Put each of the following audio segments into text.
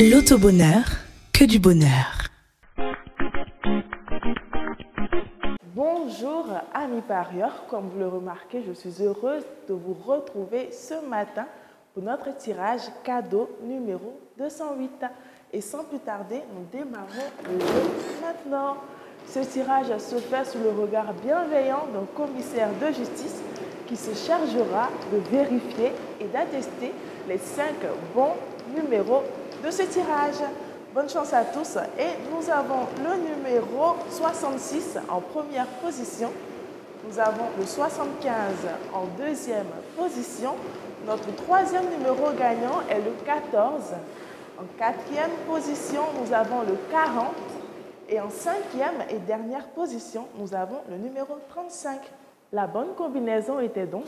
L'autobonheur, que du bonheur. Bonjour amis parieurs, comme vous le remarquez, je suis heureuse de vous retrouver ce matin pour notre tirage cadeau numéro 208. Et sans plus tarder, nous démarrons le jeu maintenant. Ce tirage se fait sous le regard bienveillant d'un commissaire de justice qui se chargera de vérifier et d'attester les cinq bons numéros de ce tirage. Bonne chance à tous et nous avons le numéro 66 en première position. Nous avons le 75 en deuxième position. Notre troisième numéro gagnant est le 14. En quatrième position, nous avons le 40. Et en cinquième et dernière position, nous avons le numéro 35. La bonne combinaison était donc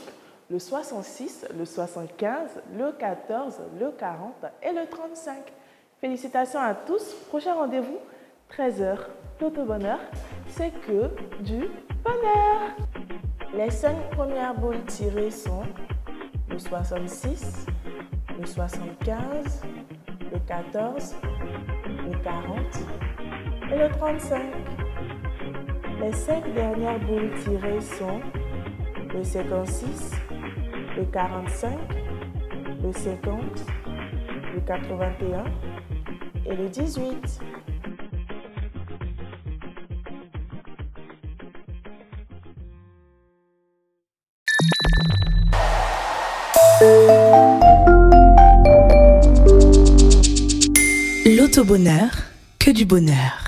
le 66, le 75, le 14, le 40 et le 35. Félicitations à tous. Prochain rendez-vous, 13h. Tout au bonheur, c'est que du bonheur. Les cinq premières boules tirées sont le 66, le 75, le 14, le 40 et le 35. Les cinq dernières boules tirées sont le 56, le 45, le 50, le 81 et le 18. L'autobonheur, que du bonheur.